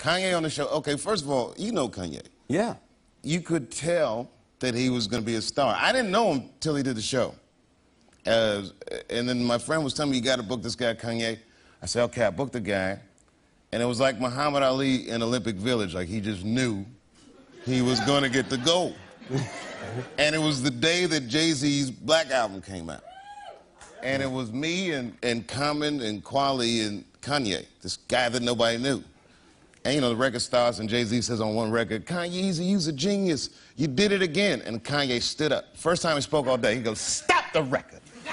Kanye on the show. Okay, first of all, you know Kanye. Yeah. You could tell that he was going to be a star. I didn't know him till he did the show. Uh, and then my friend was telling me, you got to book this guy, Kanye. I said, okay, I booked the guy. And it was like Muhammad Ali in Olympic Village. Like he just knew he was going to get the gold. and it was the day that Jay-Z's Black Album came out. And it was me and, and Common and Kweli and Kanye, this guy that nobody knew. And you know, the record starts and Jay-Z says on one record, Kanye, Easy, you's a genius. You did it again. And Kanye stood up. First time he spoke all day, he goes, stop the record.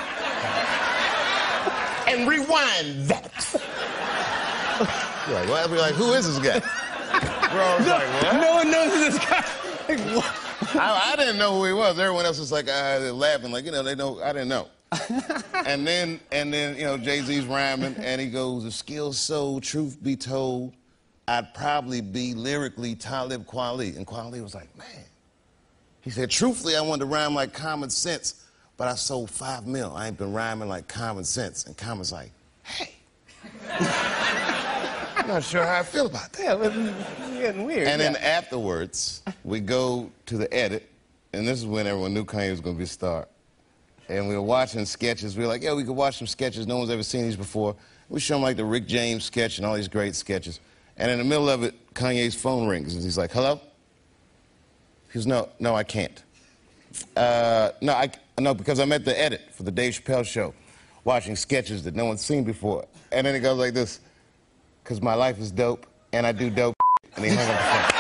and rewind that. You're like, what? We're like, who is this guy? We're all no, like, what? No one knows who this guy. Like, I, I, didn't know who he was. Everyone else was like, uh, they're laughing, like, you know, they know. I didn't know. and then, and then, you know, Jay Z's rhyming, and he goes, "If skills so, truth be told, I'd probably be lyrically Talib Kweli." And Kweli was like, "Man," he said, "Truthfully, I wanted to rhyme like Common Sense, but I sold five mil. I ain't been rhyming like Common Sense." And Common's like, "Hey." I'm not sure how I feel about that. Yeah, it was getting weird. And yeah. then afterwards, we go to the edit, and this is when everyone knew Kanye was going to be a star. And we were watching sketches. We were like, yeah, we could watch some sketches. No one's ever seen these before. We show him like the Rick James sketch and all these great sketches. And in the middle of it, Kanye's phone rings, and he's like, hello? He goes, no, no, I can't. Uh, no, I, no, because I'm at the edit for the Dave Chappelle show, watching sketches that no one's seen before. And then it goes like this, because my life is dope, and I do dope, and he hung up the phone.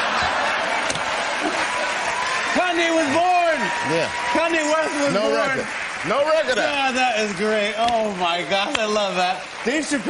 Kanye was born. Yeah. Kanye West was No born. record. No record. Yeah, that is great. Oh my gosh, I love that. Dave Chappelle.